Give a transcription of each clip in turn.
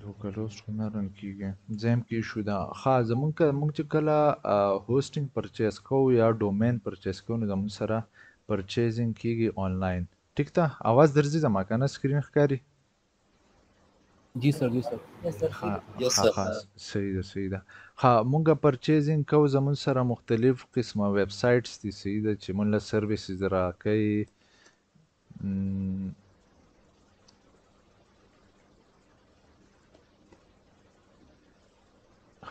دوه کلوس خو نه رن کیږي زم کې شو دا ښه زمونږ موږ چې کله هوسټینګ پرچیز کوو یا ډومین پرچیز کوو نو زمونږ سره پرچیزینګ کیږي آنلاین ټیک ته اواز درځي زما کنه سکرین ښکاری جی سر جی سر یس سر ها یس ها سر ها صحیح ده صحیح ده ها مونږه پرچیزینګ کو زمون سره مختلف قسمه ویب سایټس دي صحیح ده چې مونږ له سرویسز راکړي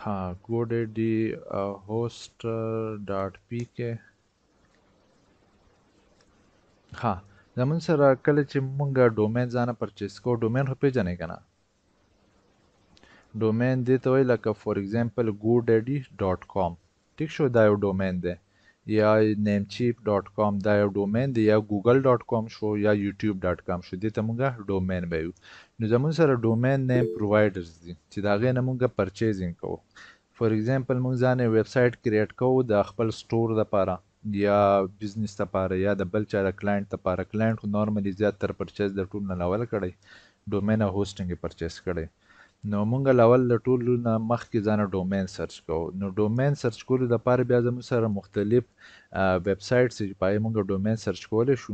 ها ګوډ ډي هوست ډاټ پی کې ها زمون سره کله چې مونږه ډومین ځانه پرچیز کو ډومین خو پیژنې کنه ډومین دې ته وایي لکه فور ایگزامپل ګوډیډي ډاټ کام ټیک شو دا یو ډومین دی یا نیم چیپ ډاټ کام دا یو ډومین دی یا ګوګل ډاټ کام شو یا یوټیوب ډاټ کام شو دې ته مونږه ډومین وایو نو زمون سره ډومین نیم پرووایډرز دي چې دا غې نه مونږه پرچیزینګ کوو فور اګزامپل موږ ځان یو ویب سایټ کریټ کوو د خپل سټور لپاره یا بزنس لپاره یا د بل چا د کلاینټ لپاره کلاینټ خو نورملی زیات تر پرچیز د ټول نه لاول کړی ډومین او هوسټینګ یې پرچیز کړی نو موږ لاول د ټول نه مخکې ځان ډومین سرچ کوو نو ډومین سرچ کولو لپاره بیا زموږ سره مختلف ویب سایټس چې پای موږ ډومین سرچ کولی شو.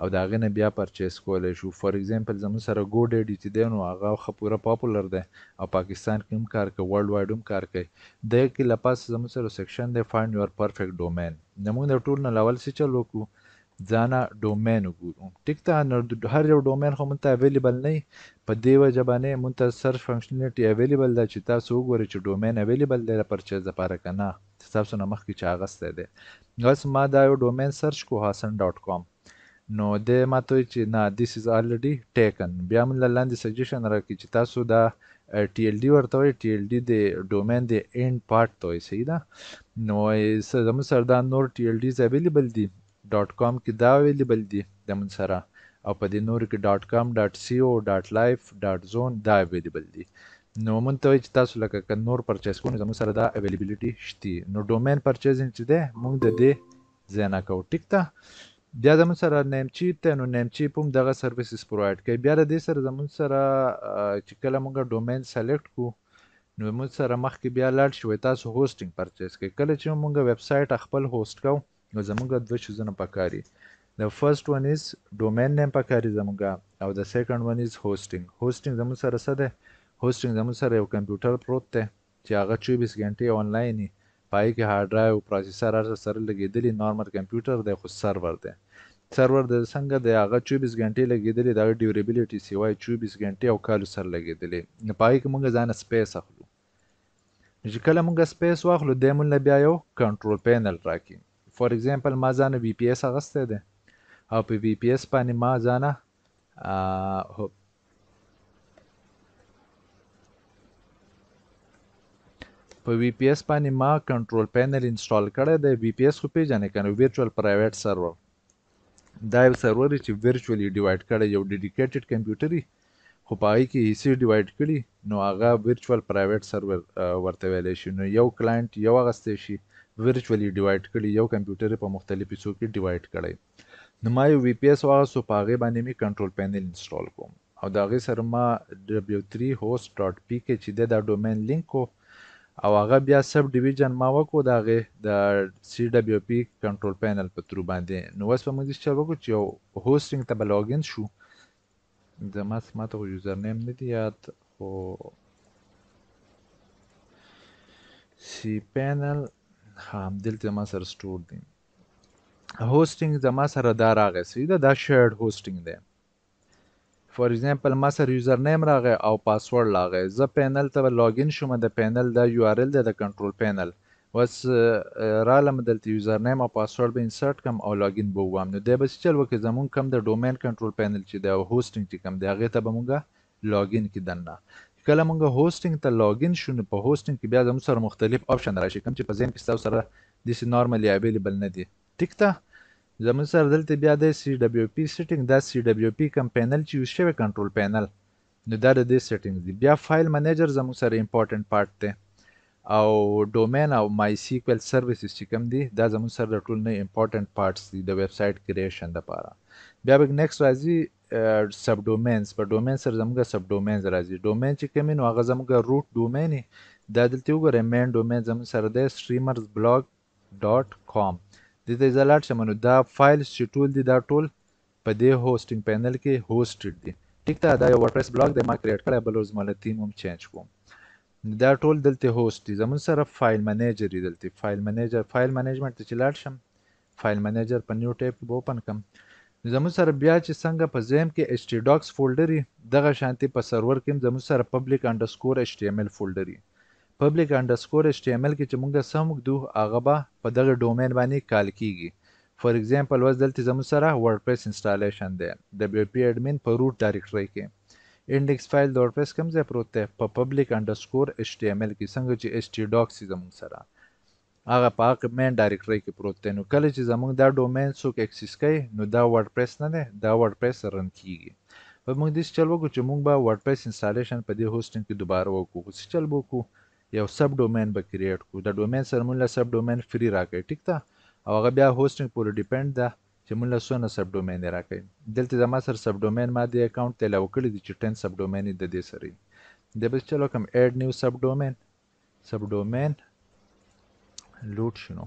او د هغې نه بیا پرچیز کولای شو فار ایکزامپل زموږ سره ګو ډیډي چې دی نو هغه خه پوره پاپولر دی او پاکستان کې هم کار کوي ورلډ وایډ هم کار کوي د کې له پاسه زموږ سره سیکشن دی فاینډ یور پرفیکټ ډومین نو موږ د ټول نه لاول څه چل وکړو ځانه ډومین وګورو ټیک ته نو هر یو ډومین خو مونږ ته اویلیبل نه په دې وجه باندې مونږ ته سرچ فنکشنلیټي اویلیبل ده چې تاسو وګورئ چې ډومین اویلیبل دی د پرچیز لپاره که نه ستاسو نه مخکې چا اغستی دی اوس ما دا یو ډومین سرچ کو حسن ډاټ کام نو دی ما ته وایي چې نه دیس از الریډي ټیکن بیا مونږ له لاندې سجیشن راکړي چې تاسو دا ټي ایل ډي ورته وایي ټي ایل ډي د ډومین د اینډ پارټ ته وایي صحیح ده نو زموږ سره دا نور ټي ایل ډیز اویلیبل دي ډاټ کام کې دا اویلیبل دي دمونږ سره او په دې نورو کې ډاټ کام ډاټ سي او ډاټ لایف ډاټ زون دا اویلیبل دي نو مونږ ته وایي چې تاسو لکه که نور پرچیز کوئ نو زمونږ سره دا اویلیبلیټي شتي نو ډومین پرچیزینګ چې دی مونږ د دې ځای نه کوو ټیک ده بیا زمونږ سره نیمچیپ دی نو نیمچیپ هم دغه سرویسز پرووایډ کوي بیا د دې سره زمونږ سره چې کله مونږ ډومین سلیکټ کوو نو موږ سره مخکې بیا لاړ شي وای تاسو هوسټینګ پرچیز کړئ کله چې موږ ویب سایټ خپل هوسټ کوو نو زمونږ دوه چیزونه پکاري د فرست ون از ډومین نیم پکاري زمونږ او د سیکنډ ون از هوسټینګ هوسټینګ زمونږ سره څه ده هوسټینګ زمونږ سره یو کمپیوټر پروت ده چې هغه 24 غنټې انلاین وي پای کې هارډ ډرایو پروسیسر هر څه سره لګیدلی نارمل کمپیوټر دی خو سرور دی سرور د څنګه د هغه 24 غنټې لګیدلی دا ډیوریبیلیټي سیوای 24 غنټې او کالو سره لګیدلی نه پای کې مونږ ځان سپیس اخلو نو چې کله موږ سپیس واخلو دی مونږ بیا یو کنټرول پینل راکړي فار ایگزامپل ما ځانه وی پی ایس اغستی دی او په وی پی ایس باندې ما ځانه په وی پی اس باندې ما کنټرول پینل انسټال کړی دی وی پی اس خو پیژنې کنه ویرچوال پرایویټ سرور دا یو سرور دی چې ورچولی ډیوایډ کړی یو ډیډیکیټډ کمپیوټر یي خو په هغه کې حصې ډیوایډ کړي نو هغه ورچوال پرایویټ سرور ورته ویلی شي نو یو کلاینټ یو اغستی شي ورچولی ډیوایډ کړي یو کمپیوټر په مختلف حصو کې ډیوایډ کړی نو ما یو وی پی ایس واغستو په هغې باندې می کنټرول پینل انسټال کوم او د هغه سره ما ډبلیو تری هوسټ ډاټ پی کې چې د دا ډومین لینک کو او هغه بیا سب ډیویژن ما وکړو د هغه د سی ډبلیو پی کنټرول پینل په ترو باندې نو اوس به موږ دې چل وکړو چې یو هوسټینګ ته به لاګین شو زما سمات خو یوزر نیم نه دی یاد خو سی پینل هم دلته ما سره سٹور دی هوسټینګ زما سره دا راغی سیده دا شیرډ هوسټینګ دی فار ایګزامپل ما سره یوزر نیم راغی او پاسورډ لاغی زه پینل ته لاګین شوم د پینل دا یو آر ایل دی د کنټرول پینل وس رالم دلته یوزر نیم او پاسورډ به انسرټ کم او لاګین به ووام نو دی به چل وکړي زمون کم د ډومین کنټرول پینل چې دی او هوسټینګ چې کم دی هغه ته به مونږه لاګین کی دنه کله مونږه هوسټینګ ته لاګین شو نو په هوسټینګ کې بیا زموږ سره مختلف آپشن راشي کم چې په زین کې تاسو سره داسې نارملی اویلیبل نه دي ټیک ده زموږ سره دلته بیا دی سی ډبلیو پی سیټینګ دا سی ډبلیو پی کوم پینل چې یوز شوی کنټرول پینل نو دا د دې سیټینګز دي بیا فایل منیجر زموږ سره امپورټنټ پارت دی او ډومین او مای سیکویل سرویسز چې کوم دي دا زموږ سره د ټول نه امپورټنټ پارټس دي د ویب سایټ کریشن لپاره بیا به نیکسټ راځي سب ډومینز په ډومین سره زموږ سب ډومینز راځي ډومین چې کوم نو هغه زموږ روټ ډومین دا دلته وګورئ مین ډومین زموږ سره دی سټریمرز بلاګ ډاټ کام دې ته زه لاړ شم نو دا فایلز چې ټول دي دا ټول په دې هوسټینګ پینل کې هوسټډ دي ټیک ده دا یو ورډپریس بلاګ دی ما کریټ کړی بل ورځ ما له تیم هم چینج کوم دا ټول دلته هوسټ دي زمون سره فایل منیجر دی دلته فایل منیجر فایل منیجمنت ته چې لاړ شم فایل منیجر په نیو ټیب کې به اوپن کم زمون سره بیا چې څنګه په زیم کې ایچ ټی ډاکس فولډر دغه شانتي په سرور کې زمون سره پبلک انډرسکور ایچ ټی ایم ایل فولډر پبلک انډرسکور اېچ ټي اېم اېل کې چې مونږ څه هم ږدو هغه به په دغه ډومېن باندې کال کېږي فور اېکزېمپل اوس دلته زمونږ سره ورډپرېس انسټالېشن دی ډبليو پي اېډمېن په روټ ډارېکټرۍ کې اېنډېکس فاېل د ورډپرېس کوم ځای پروت دی په پبلک انډرسکور اېچ ټي اېم اېل کې څنګه چې اېچ ټي ډاکس زمونږ سره هغه په هغه مین ډایرکټرۍ کې پروت دی نو کله چې زموږ دا ډومین څوک اکسیس کوي نو دا ورډپریس نه دی دا ورډپریس رن کیږي به موږ داسې چل وکړو چې موږ به ورډپریس انسټالیشن په دې هوسټینګ کې دوباره وکړو خو څه چل به وکړو یو سب ډومین به کریټ کړو دا ډومین سره موږ له سب ډومین فری راکړي ټیک ده او هغه بیا هوسټینګ پورې ډیپند ده چې موږ له څونه سب ډومین راکړي دلته زما سره سب ډومین ما دې اکاونټ ته علاوه کړی دی چې 10 سب ډومین د دې سره دی به چلو کوم اډ نیو سب ډومین سب ډومین لوټ شنو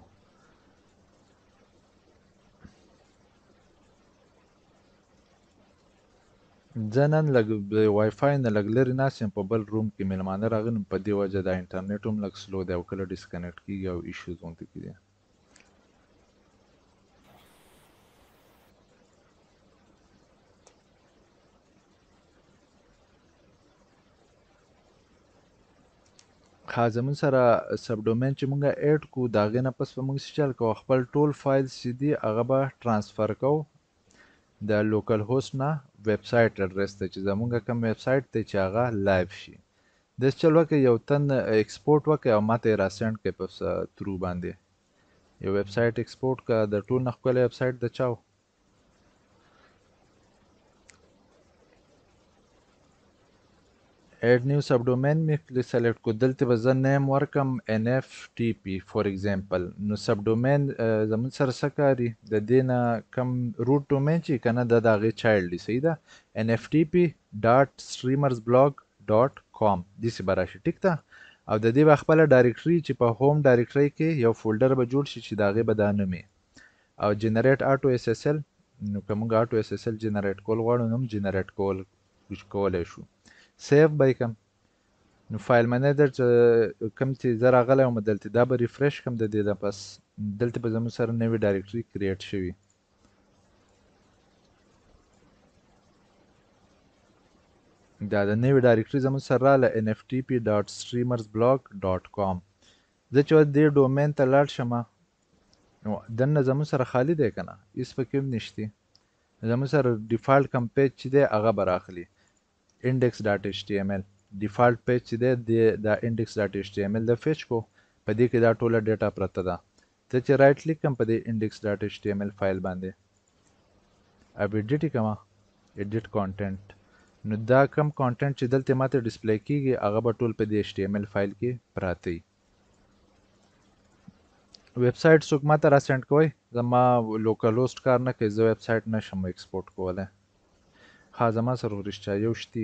زه نن لږ د وای فای نه لږ لرې ناست یم په بل روم کې میلمانه راغلي په دې وجه دا انټرنیټ هم لږ سلو دی او کله ډسکنیکټ کېږي او ایشوز غوندې کېږي ها زمون سره سب ډومین چې مونږه اډ کو دا غنه پس په مونږ سچل کو خپل ټول فایلز چې دی هغه به ترانسفر کو د لوکل هوست نه ویب سایټ اډرس ته چې زمونږه کوم ویب سایټ ته چې هغه لایو شي داسی چل وکه یو تن ایکسپورټ وکه او ماته یی راسینډ که په ترو باندی یو ویب سایټ ایکسپورټ که د ټول نه ښکلی ویب سایټ د چاو ایډ نیو سب ډومین می کلی سلیکټ کو دلته به زه نیم ورکم ان اف ټی پی فور ایگزامپل نو سب ډومین زمون سره سکاری د دینه کم روټ ډومین چی کنه د داغه چایلډ صحیح ده ان اف ټی پی ډاټ سټریمرز بلاګ ډاټ کام دسی به راشی ټیک ده او ددی به خپله ډاریکټری چی په هوم ډاریکټری کی یو فولډر به جوړ شی چی د هغی به دا نوم یی او جنریټ اټو اس اس ال نو که موږ اټو اس اس ال جنریټ کول غواړو نو هم جنریټ کول کولای شو سیو به یی کم نو فایل منیجر کم تی زه راغلی وم دلته دا به ریفریش کم ددی نه پس دلته به زموږ سره نوی ډاریکټری کریټ شوی دا د نوې ډایرکټري زموږ سره رااله nftp.streamersblog.com زه چې اوس دې ډومین ته لاړ شم نو دننه زموږ سره خالی دی که نه هېڅ پکې هم نشته زموږ سره ډیفالټ کوم پیج چې دی هغه به راخلي انډیکس ډاټ ایچ ټي ایم ایل ډیفالټ پیج چې دی د انډیکس ډاټ ایچ ټي ایم ایل د فیچ کو په دې کې دا ټوله ډیټا پرته ده زه چې رایټ کلیک کوم په دې انډیکس ډاټ ایچ ټي ایم ایل فایل باندې اب ایډیټ یې کوم ایډیټ کانټینټ نو دا کم کانټینټ چې دلته ماته ډسپلی کیږي هغه به ټول په دې ایچ ټي ایم ایل فایل کې پراته وي ویب سایټ څوک ماته را سند کوي زما لوکل هوست کار نه کوي زه ویب سایټ نشم ایکسپورټ کولی ها زما سره خو رښتیا یو شتي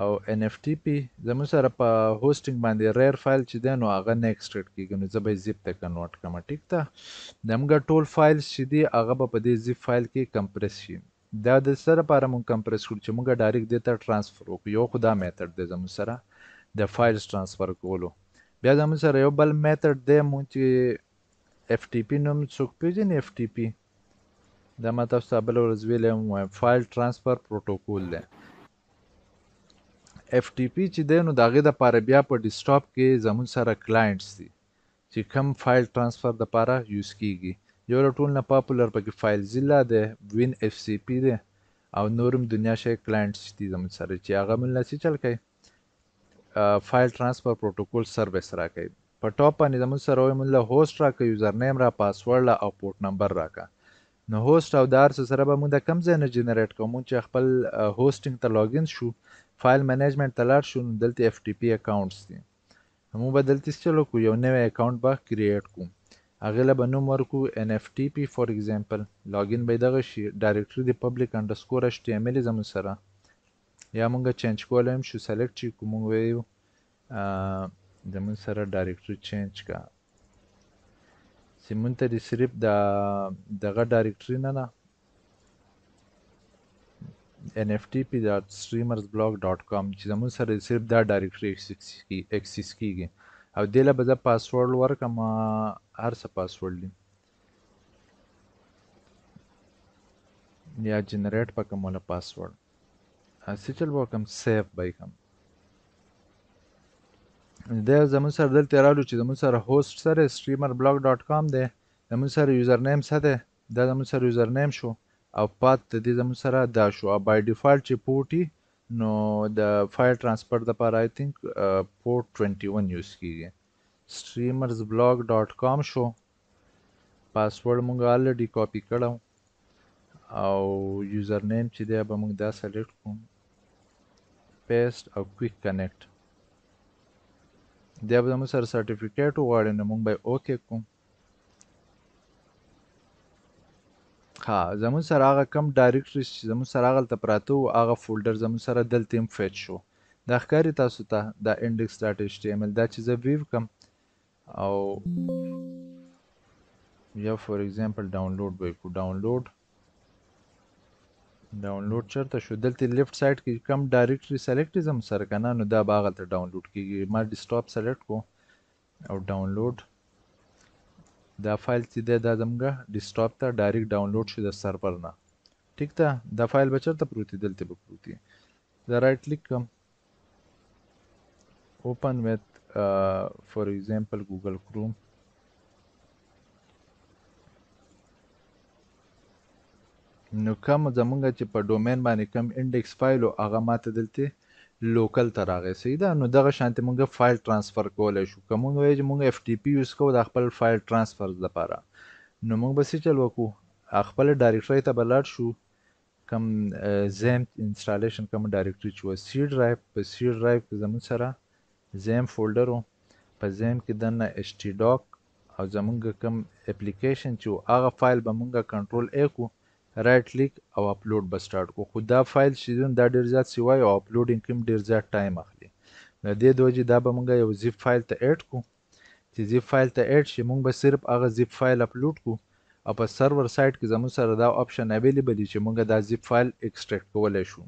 او ان اف ټي پي زموږ سره په هوسټنګ باندې ریر فایل چې دی نو هغه نه ایکسټریټ کیږي نو زه به یې زیپ ته کنورټ کړم ټیک ده زموږ ټول فایلز چې دي هغه به په دې زیپ فایل کې کمپریس شي دا د څه لپاره موږ کمپریس کړو چې موږ ډایرکټ دې ته ټرانسفر وکړو یو خو دا میتډ دی زموږ سره د فایلز ټرانسفر کولو بیا زموږ سره یو بل میتډ دی موږ چې اف ټي پي نوم څوک پیژني اف ټي پي دا ما تاسو ته بله ورځ ویلی وم فایل ټرانسفر پروتوکول دی ایف ټی پی چی دی نو د هغی لپاره بیا په ډیسټاپ کی زموږ سره کلاینټس دی چی کوم فایل ټرانسفر لپاره یوز کیږی یو له ټول نه پاپولر پکی فایل زیلا دی وین ایف سی پی دی او نورم دنیا شی کلاینټس دی زموږ سره چی هغه موږ لسی چل کوي فایل ټرانسفر پروتوکول سرویس راکوي په ټاپ باندې زموږ سره وای موږ له هوست راکه یوزر نیم را پاسورډ له او پورټ نمبر راکه نو هوسټ او دارڅه سره به مونږ دا کم ځای نه جنریټ کوو مونږ چې خپل هوسټینګ ته لاګین شو فایل منیجمنت ته لاړ شو نو دلته اف ټي پی اکاونټس دي مونږ به دلته چلو کو یو نوې اکاونټ به کریټ کو هغه له به نوم ورکو ان اف ټي پی فور ایگزامپل لاګین به دغه شي ډایرکټری دی پبلک انډرسکور اچ ټي ام ال زمون سره یا مونږ چینج کولای هم شو سلیکټ شي کو مونږ ویو زمون سره ډایرکټری چینج کا چې مونږ ته دې صرف د دغه ډایرکټري نه نه nftp ډاټ سټریمرز بلاګ ډاټ کام چې زموږ سره صرف دا ډایرکټري اکسس کیږي او دې له به زه پاسورډ ورکم هر څه پاسورډ دي یا جنریټ پکم ولا پاسورډ سیټل وکم سیف به کوم دا زمون سره دلته راړو چې زمون سره هوست سره streamerblog.com دی زمون سره یوزر نیم څه دی دا زمون سره یوزر نیم شو او پات د دې زمون سره دا شو او بای ډیفالت چې پورټي نو د فایل ترانسفر د لپاره آی تھنک پورټ 21 یوز کیږي streamersblog.com شو پاسورډ مونږ الریډي کاپی کړو او یوزر نیم چې دی به مونږ دا سلیکټ کړو پیسټ او کویک کنیکټ دا به موږ سره سرټیفیکیټ وغواړي نو موږ به اوکې کوو ها زمون سره هغه کم ډایرکټري چې زمون سره هغه ته پراته وو هغه فولډر زمون سره دلته هم فیچ شو دا ښکاري تاسو ته دا انډیکس ډاټ ایچ ټي ایم ایل دا چې زه ویو کوم او یا فور ایگزامپل ډاونلوډ به کو ډاونلوډ ډاونلوډ چرته شو دلته لیفټ سایډ کې کم ډایریکټري سلیکټ زم سره کنه نو دا باغ ته ډاونلوډ کیږي ما ډیسکټاپ سلیکټ کو او ډاونلوډ دا فایل چې ده دا زمګه ډیسکټاپ ته ډایریکټ ډاونلوډ شو د سرور نه ټیک ده دا فایل به چرته پروت دلته به پروت زه رائټ کلیک کوم open with uh, for example google chrome نو کوم زمونږ چې په ډومین باندې کوم انډیکس فایل او هغه ماته دلته لوکل ته راغی صحیح ده نو دغه شانتې مونږ فایل ترانسفر کولی شو که مونږ وایو چې مونږ اف ټي پي یوز کوو د خپل فایل ترانسفر لپاره نو مونږ به څه چل وکړو خپل ډایرکټرۍ ته به لاړ شو کوم زیمپ انسټالیشن کوم ډایرکټری چې و سی ډرایو په سی ډرایو کې زمون سره زیم فولډر و په زیم کې دنه ایچ ټی ډاک او زمونږ کوم اپلیکیشن چې و هغه فایل به مونږه کنټرول ای کو رائټ کلیک او اپلوډ به سٹارټ کو خو دا فایل چې دون دا ډیر زیات سیوای او اپلوډینګ کوم ډیر زیات ټایم اخلي د دې دوجې دا به مونږه یو زیپ فایل ته اډ کو چی زیپ فایل ته ایډ شی مونږ به صرف هغه زیپ فایل اپلوډ کو او په سرور سایټ کی زمونږ سره دا اپشن اویلیبل وی چی مونږ دا زیپ فایل ایکسټریکټ کولای شو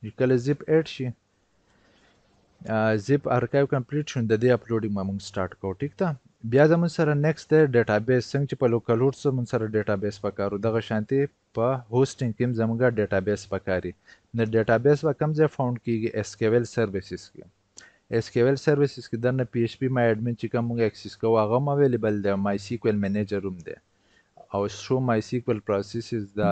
چی کله زیپ ایډ شی زیپ ارکایو کمپلیټ شون د دې اپلوډینګ ما مونږ سٹارټ کو ټیک ده بیا زمون سره نیکسټ دی ډیټابیس څنګه چې په لوکل هوټ سره مونږ سره ډیټابیس پکارو دغه شانتي په هوسټینګ کې زمونږه ډیټابیس پکاري نو ډیټابیس به کوم ځای فاوند کیږي اس کیو ایل سرویسز کې ایس کیو ایل سرویسز کې دننه پي ایچ پي مای اډمین چې کوم موږ اکسیس کوو هغه هم اویلیبل دی او مای سیکویل منیجر هم دی او شو مای سیکویل پروسیسز دا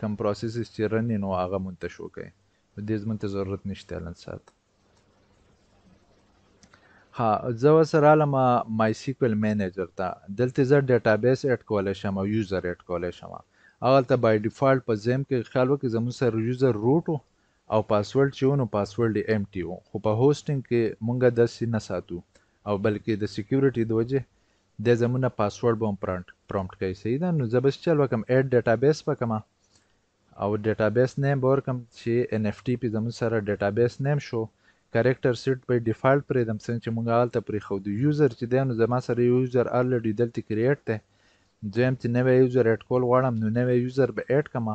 کوم پروسیسز چې رني نو هغه مونږ ته شو کوي نو دې زمونږ ته ضرورت نشته الان سات ها زه اوس رالم مای سیکویل منیجر ته دلته زه ډیټابیس اډ کولی شم او یوزر اډ کولی شم هغلته بای ډیفالت په زیم کې خیال وکړئ زموږ سره یوزر روټ او پاسورډ چې و نو پاسورډ یې ایمټي و خو په هوسټنګ کې مونږ داسې نه ساتو او بلکې د سیکیورټي د وجې دی زمونه پاسورډ به هم پرومپټ کوي صحیح ده نو زه بس چل وکم ایډ ډیټابیس به کما او ډیټابیس نیم به ورکم چې ان ایف ټي په زمون سره ډیټابیس نیم شو کریکټر سیټ به ډیفالت پریدم څنګه چې مونږ هلته پریښودو یوزر چې دی نو زما سره یو یوزر الریډي دلته کریټ دی دویم چې نوی یوزر ایډ کول غواړم نو نوی یوزر به ایډ کما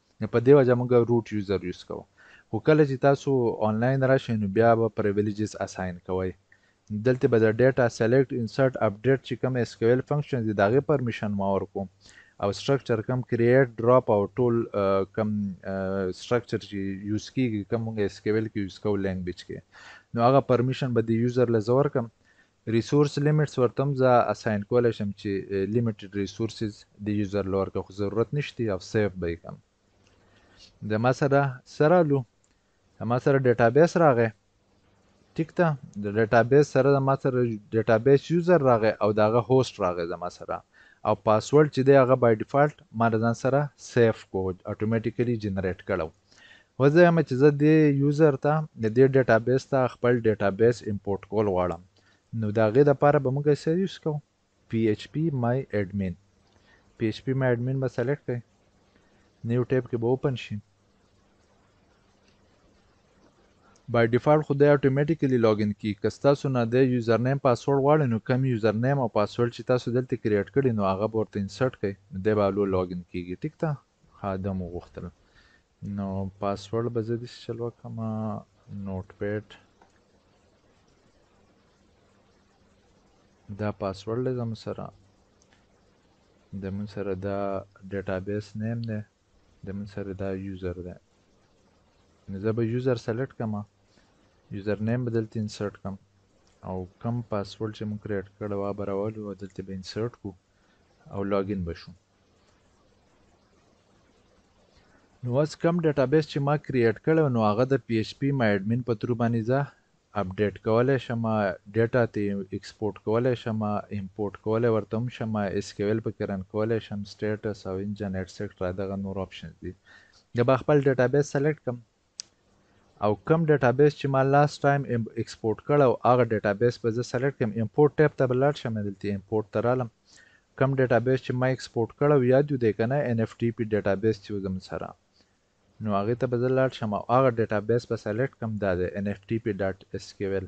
نو په دې وجه موږ روټ یوزر یوز کوو خو کله چې تاسو انلاین راشئ نو بیا به پرویلیجز اساین کوئ دلته به د ډیټا سلیکټ انسرټ اپډیټ چې کوم ایس کیو ایل فنکشنز دي د هغې پرمیشن ما ورکوم او سټرکچر کوم کریټ ډراپ او ټول کوم سټرکچر چې یوز کیږي کوم موږ ایس کیو ایل کې یوز کوو لینګویج کې نو هغه پرمیشن به د یوزر له زه ورکم ریسورس لیمټس ورته هم زه اساین کولی شم چی لیمټډ ریسورسز د یوزر له ورکه خو ضرورت نشتی او سیف به یی کم د ما سره سرالو ما سره ډیټابیس راغی ټیک ده د ډیټابیس سره د ما سره ډیټابیس یوزر راغی او داغه هوست راغی زما سره او پاسورډ چې دی هغه بای ډیفالت ما ځان سره سیف کو اتوماتیکلی جنریټ کړو اوس دا یم چې زه دې یوزر ته د دې ډیټابیس ته خپل ډیټابیس امپورټ کول غواړم نو د هغې لپاره به موږ څه یوز کوو پی ایچ پی مای اډمین پی ایچ پی مای اډمین به سلیکټ کړئ نیو ټیب کې به اوپن شي بای ډیفالت خو دی اتوماتیکلی لاګین کی که تاسو نه دی یوزر نیم پاسورډ غواړئ نو کوم یوزر نیم او پاسورډ چې تاسو دلته کریټ کړی نو هغه به ورته انسرټ کړئ نو دی به الو لاګین کیږي ټیک ده خادم وغوښتل نو پاسورډ به زه دې چل وکم نوټ پیډ دا پاسورډ لږه مو سره د مون سره دا ډیټابیس نیم دی د مون سره دا یوزر دی نو زه به یوزر سلیکټ کړم یوزر نیم به دلته انسرټ کړم او کم پاسورډ چې مون کریټ کړی وه به راولو او دلته به انسرټ کړو او لاګین به شو نو اوس کم ډیټابیس چې ما کریټ کړو نو هغه د پی ایچ پی ما ایډمین په ترو باندې زه اپډیټ کولای شم ډیټا ته ایکسپورټ کولای شم امپورټ کولای ورته هم شم اس کیو ایل پکې رن کولای شم سټیټس او انجن ایټسټرا دغه نور آپشنز دي دا به خپل ډیټابیس سلیکټ کم او کوم ډیټابیس چې ما لاست ټایم ایکسپورټ کړ او هغه ډیټابیس به زه سلیکټ کړم ایمپورټ ټیب ته به لاړ شم دلته ایمپورټ ته رالم کوم ډیټابیس چې ما ایکسپورټ کړ او یاد یو دی کنه ان اف ټي پی ډیټابیس چې زموږ سره نو هغه ته به زه لاړ شم او هغه ډیټابیس به سلیکټ کړم دا دی ان اف ټي پی ډاټ اس کیو ایل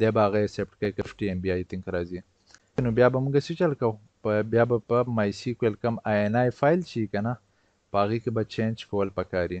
دی به هغه ایسیپټ کوي که فټي ایم بی آی تینک راځي نو بیا به موږ څه چل کوو په بیا به په مای سیکویل کم آی این آی فایل چی کنه په هغه کې به چینج کول پکاري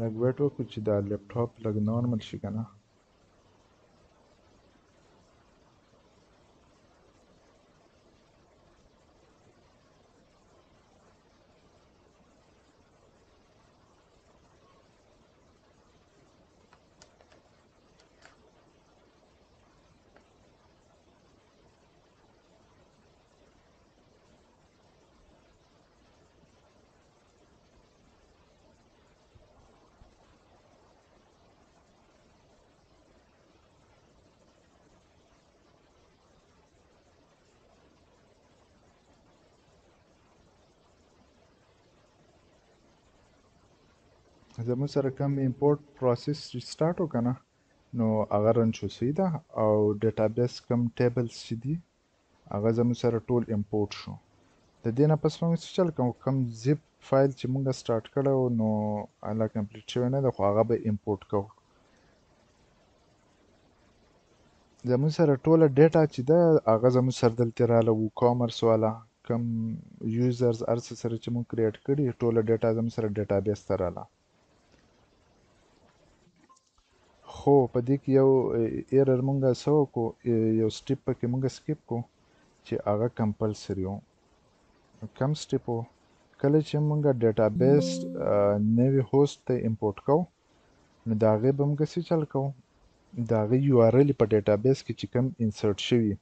لږ ویټ وکړو چې دا لیپټاپ لږ نارمل شي که نه زموږ سره کوم امپورټ پروسس ریسټارټ وکنه نو هغه رن شو صحیح ده او ډیټابیس کوم ټیبلز چې دي هغه زموږ سره ټول امپورټ شو د دې نه پس موږ څه چل کوم کم زیپ فایل چې موږ سٹارټ کړو نو الا کمپلیټ شوی نه د خو هغه به امپورټ کوو زموږ سره ټوله ډیټا چې ده هغه زموږ سره دلته رااله وو کامرس والا کم یوزرز ارڅ سره چې موږ کریټ کړي ټوله ډیټا زموږ سره ډیټابیس ته رااله خو په دې کې یو ایرر مونږه څه وکړو یو سټیپ پکې مونږه سکیپ کو چې هغه کمپلسری و کم سټیپ و کله چې موږ ډیټابیس نوی هوست ته امپورټ کوو نو د هغې به موږ څه چل کوو د هغې یو آر ایل په ډیټابیس کې چې کوم انسرټ شوي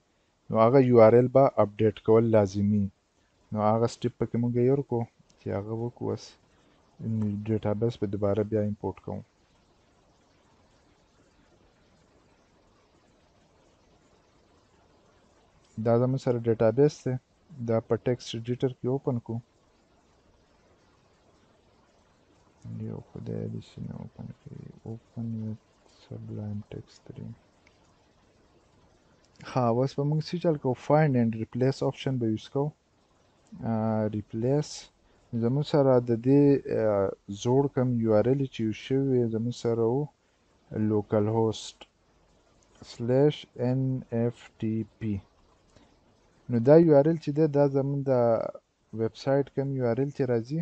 نو هغه یو آر ایل به اپډیټ کول لازمي نو هغه سټیپ پکې موږ یور کو چې هغه وکړو بس ډیټابیس به دوباره بیا امپورټ کوو دا زموږ سره ډیټابیس دی دا په ټیکسټ ایډیټر کې اوپن کو یو خدای دې شي نه اوپن کړي اوپن ویب سبلایم ټیکس 3 ها اوس به موږ څه چل کوو فایند اینډ ریپلیس آپشن به یوز کوو ریپلیس زموږ سره د دې زوړ کم یو آر ایل چې یوز شوی زموږ سره و لوکل هوست سلیش ان اف ټي پي نو دا یو آر ایل چې ده دا زموږ د ویب سایټ کم یو آر ایل چې راځي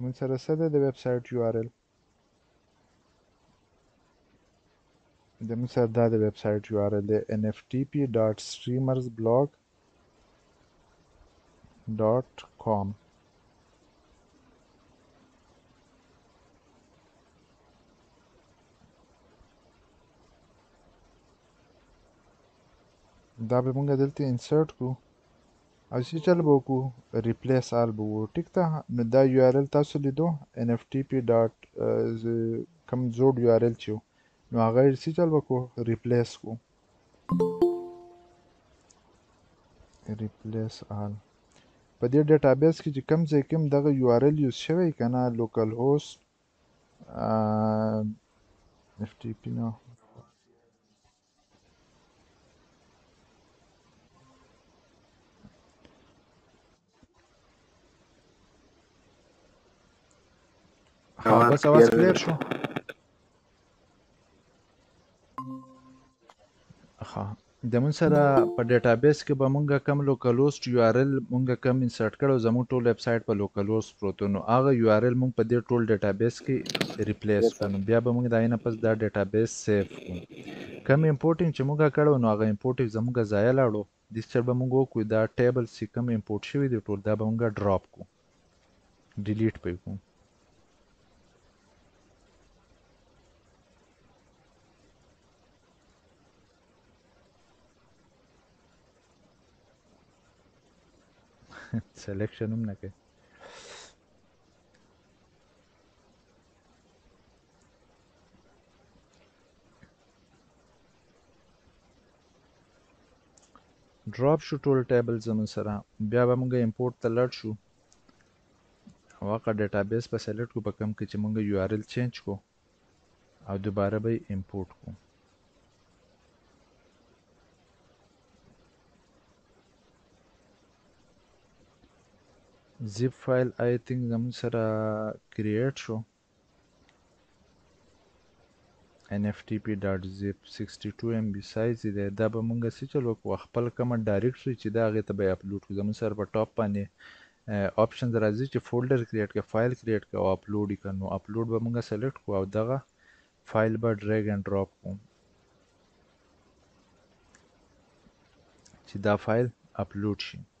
موږ سره څه ده د ویب سایټ یو آر ایل زموږ سره دا د ویب سایټ یو ار دی ان اف ټي پي ډاټ سټریمرز بلاګ ډاټ کام دا به مونږ دلته انسرټ کو اسی چل به وکړو ریپلیس آل به وو ټیک ده نو دا یو آر ایل تاسو لیدو ان اف ټی پی ډاټ کم جوړ یو آر ایل چې نو هغه اسی چل به کو ریپلیس کو ریپلیس آل په دې ډیټابیس کې چې کم ځای کې دغه یو آر ایل یوز شوی کنه لوکل هوست اف ټی پی نو ها بس اواز کلیر شو ها د مون سره په ډیټابیس کې به مونږه کم لوکالوست یو آر ال مونږه کم انسرټ کړو زموږ ټول ویب سایټ په لوکالوست پروت نو هغه یو آر ال مونږ په دې ټول ډیټابیس کې ریپلیس کړو بیا به مونږ داینه پس دا ډیټابیس سیو کړو کم امپورټنګ چې موږ کړو نو هغه امپورټیف زموږ ضایع لاړو دیس چل به موږ وکړو دا ټیبلز چې کم امپورټ شوی دی ټول دا به موږ ډراپ کو ډیلیټ پې کو سلیکشن هم نه کوي ډراپ شو ټول ټیبل زمون سره بیا به موږ امپورټ ته لړ شو او هغه ډیټابیس به سلیکټ کو په کوم کې چې موږ یو آر ایل چینج کو او دوباره به امپورټ کو zip file I think زمون سره create شو NFTP ډاټ زیپ 62 ام بی سایز یې دی دا به مونږ څه چل وکړو خپل کومه ډایرکټ سوی چې دا هغې ته به یې اپلوډ کړو زمونږ سره په ټاپ باندې آپشنز راځي چې فولډر کریټ کړه فایل کریټ کړه او اپلوډ یې کړه نو اپلوډ به مونږ سلیکټ کړو او دغه فایل به ډریګ اینډ ډراپ کړو چې دا فایل اپلوډ شي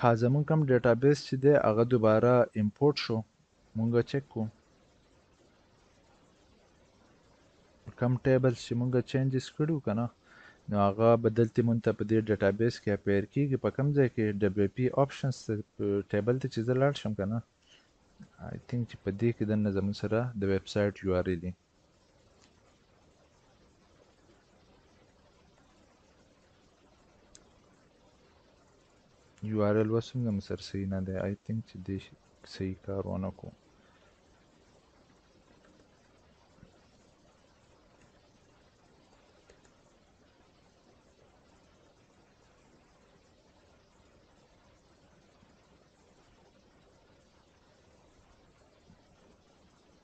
ها زمونږ کوم ډیټابیس چې دی هغه دوباره امپورټ شو مونږه چک کو کم ټیبلز چې مونږه چینجز کړو کنه نو هغه بدلته مونږ ته په دې ډیټابیس کې اپیر کیږي په کوم ځای کې ډبلیو پی آپشنز ټیبل ته چې زه لاړ شم کنه آی تھنک چې په دې کې دنه زمون سره د ویب سایټ یو ار ایل یو آر ایل وسم زم سر صحیح نه دی آی تھنک چې دې صحیح کار ونه کو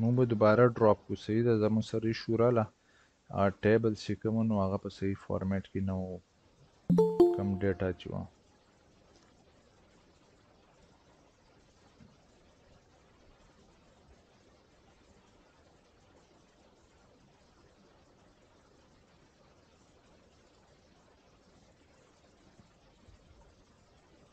مونږ به دوباره ډراپ کو صحیح ده زموږ سره ایشو راله ټیبل چې کوم نو هغه په صحیح فارمیټ کې نه وو کم ډیټا چې وو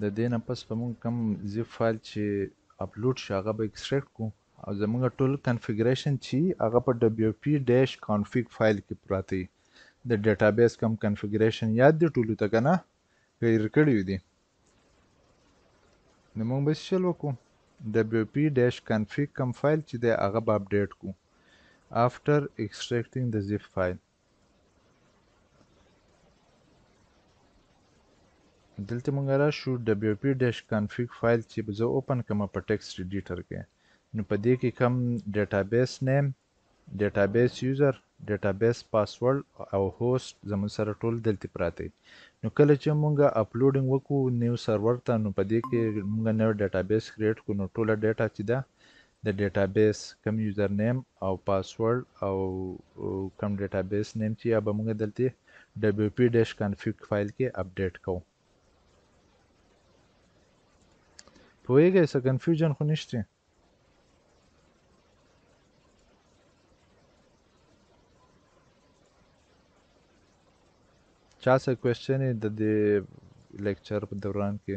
د دې نه پس به موږ کوم زیپ فایل چې اپلوډ شي هغه به ایکسټریکټ کو او زموږ ټول کنفیګریشن چې هغه په wp-config فایل کې پراته دي د ډیټابیس کوم کنفیګریشن یاد دي ټولو ته کنه غیر کړی دي نو موږ به څه وکړو wp-config کوم فایل چې دی هغه به اپډیټ کو after extracting the zip file دلته مونږ راشو wp dash config فایل چې زه اوپن کوم په ټیکسټ ایډیټر کې نو په دې کې کوم ډیټابیس نیم ډیټابیس یوزر ډیټابیس پاسورډ او هوست زمون سره ټول دلته پراته نو کله چې مونږ اپلوډینګ وکړو نیو سرور ته نو په دې کې مونږ نو ډیټابیس کریټ کو نو ټوله ډیټا چې ده د ډیټابیس کوم یوزر نیم او پاسورډ او کوم ډیټابیس نیم چې هغه به موږ دلته wp ډیش کانفیګ فایل کې اپډیټ کوو پوهیږئ څه کنفیوژن خو نشته چا څه کوېشنې د دې لیکچر په دوران کې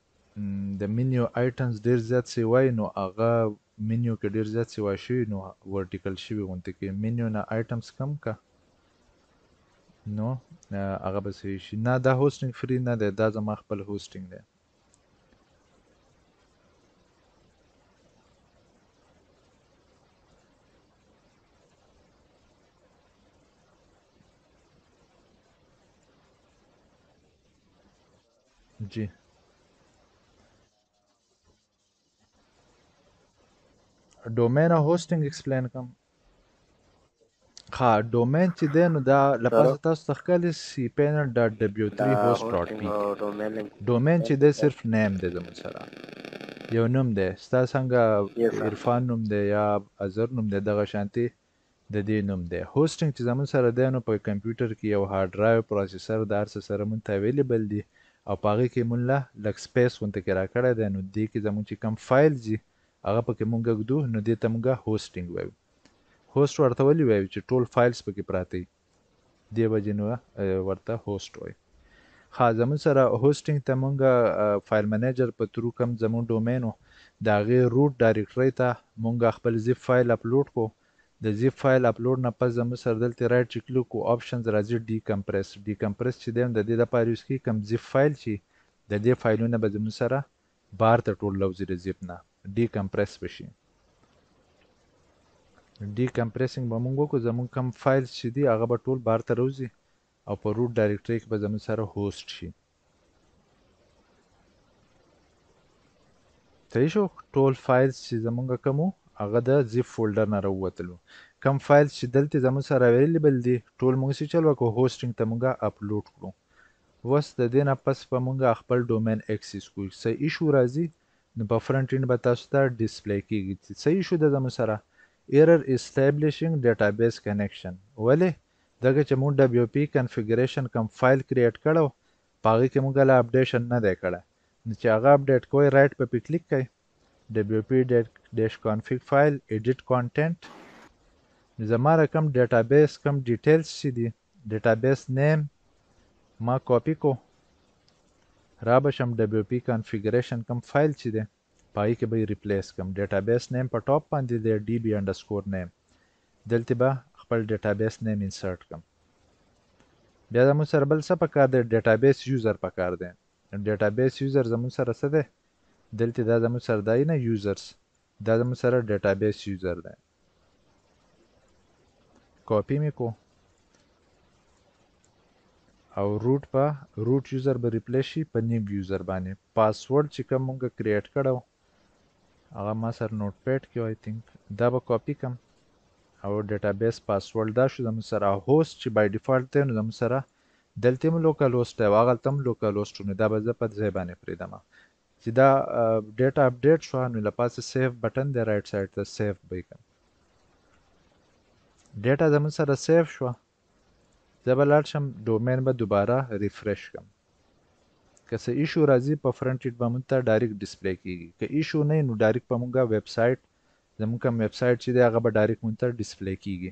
د مینیو آیټمز ډیر زیات څه وای نو هغه مینیو کې ډیر زیات څه وای شوی نو ورټیکل شوی غونته کې مینیو نه آیټمز کم کا نو هغه به صحیح شي نه دا هوسټینګ فری نه دی دا زما خپل هوسټینګ دی جی ډومین او هوستینګ ایکسپلین کوم ها ډومین چې دی نو دا لپاره تاسو ته ښکلې سی پینل ډاټ ډبلیو تھری هوست ډاټ پی ډومین چې دی صرف نیم دی زموږ سره یو نوم دی ستا څنګه عرفان نوم دی یا ازر نوم دی دغه شانتي د دې نوم دی هوسټنګ چې زمونږ سره دی نو په کمپیوټر کې یو هارډ ډرایو پروسیسر د هر څه سره مونږ ته اویلیبل دي او په هغه کې مونږ له لږ سپیس غونته کې راکړی دی نو دې کې زمونږ چې کوم فایل ځي هغه په کې مونږ ږدو نو دې ته مونږ هوسټنګ وایو هوسټ ورته ولې وایو چې ټول فایلز په کې پراته دي. دې وجې نو ورته هوسټ وایي. ښه زمونږ سره هوسټینګ ته مونږ فایل منیجر په ترو کوم زمونږ ډومین و د هغې روټ ډایریکټرۍ ته مونږ خپل زیپ فایل اپلوډ کړو د زیپ فایل اپلوډ نه پس زمونږ سره دلته رایټ چې کلیک کړو آپشنز راځي ډي کمپریس ډي کمپریس چې دی نو د دې لپاره یوز کیږي کوم زیپ فایل چې د دې فایلونه به زمونږ سره بار ته ټول لوځي د زیپ نه ډي کمپریس به شي ډي کمپریسنګ به موږ وکړو زموږ کم فایلز چې دي هغه به ټول بار ته روزي او په روټ ډایرکټري کې به زموږ سره هوست شي صحیح شو ټول فایلز چې زمونږ کومو هغه د زیپ فولډر نه راووتلو کم فایلز چې دلته زمونږ سره اویلیبل دي ټول موږ سې چل وکړو هوسټینګ ته موږ اپلوډ کړو وس د دې نه پس به مونږ خپل ډومین اکسیس کو څه ایشو راځي نو په فرنټ اینډ به تاسو ته ډیسپلې کیږي چې څه ایشو ده زموږ سره ایرر اسټابلیشینګ ډیټابیس کنیکشن ولې ځکه چې مونږ ډبلیو پي کنفیګریشن کوم فایل کریټ کړو په هغه کې مونږ لا اپډیشن نه دی کړی نو چې هغه اپډیټ کوی رائټ په پی کلیک کړئ ډبلیو پي ډیش کانفیګ فایل ایډیټ کانټینټ زما رقم ډیټابیس کوم ډیټیلز چې دي ډیټابیس نیم ما کاپی کو رابه شم wp کانفیګریشن کم فایل چی دی په هغه کی به یی ریپلیس کم ډیټابیس نیم په ټاپ باندی دی db انډرسکور نیم دلته به خپل ډیټابیس نیم انسرټ کم بیا زمون سره بل څه پکار دی ډیټابیس یوزر پکار دی ډیټابیس یوزر زمون سره څه دی دلته دا زمون سره دی نه یوزرز دا زمون سره ډیټابیس یوزر دی کاپی می کو او روټ په روټ یوزر به ریپلیس شي په نیګ یوزر باندې پاسورډ چې کوم مونږ کریټ کړو هغه ما سره نوټ پیډ کې آی تھنک دا به کاپی کم او ډیټابیس پاسورډ دا شو زموږ سره هوست چې بای ډیفالت دی نو زموږ سره دلته هم لوکل هوست دی او هغلته هم لوکل هوست نو دا به زه په ځای باندې پرېږدم چی دا ډیټا اپډیټ شو نو لپاسه سیف بټن دی رایټ سایډ ته سیف به کوم ډیټا زمون سره سیف شو زه به لاړ شم ډومین به دوباره ریفریش کوم که څه ایشو راځي په فرنټ ایډ به مونږ ته ډایرکټ ډیسپلی کیږي که ایشو نه نو ډایرکټ په مونږه ویب سایټ زمونږ کوم ویب سایټ چې دی هغه به ډایرکټ مونږ ته ډیسپلی کیږي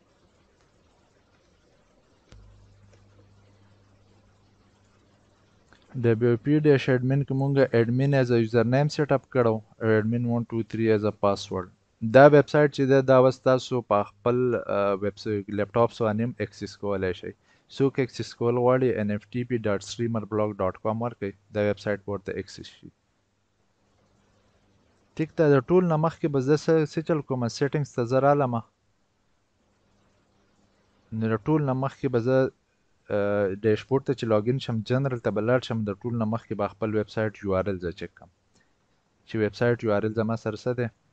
د بیوپی ډیش اډمین کې مونږه اډمین ایز یوزر نیم سیټ اپ کړو او اډمین 1 2 3 ایز ا پاسورډ دا ویب سایټ چې ده دا وس تاسو په خپل ویب لیپ ټاپ سره نیم اکسس کولای شئ څوک اکسس کول غواړي nftp.streamerblock.com ورکړئ دا ویب سایټ ورته اکسس شي ټیک ده د ټول نه مخکې به زه څه چل کوم سیټینګز ته زه رالم نو د ټول نه مخکې به زه ډیشبورډ ته چې لاګین شم جنرال ته به لاړ شم د ټول نه مخکې به خپل ویب سایټ یو آر ایل زه چک کوم چې ویب سایټ یو آر ایل زما سره څه دی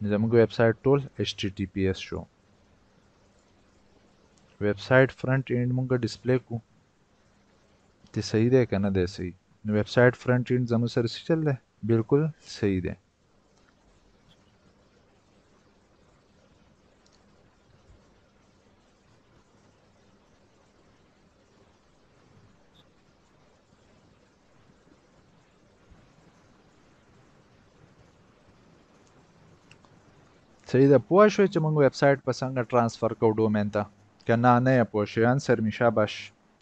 نو زموږ ویب سایټ ټول ایچ ټي ټي پی ایس شو ویب سایټ فرنٹ اینډ موږ ډیسپلی کو ته صحیح دی کنه دی صحیح نو ویب سایټ فرنٹ اینډ زموږ سره څه چل دی بالکل صحیح دی صحیح ده پوه شوې چې موږ ویب سایټ په څنګه ترانسفر کو ډومین ته که نه نه یې پوه شوې انسر مې شاباش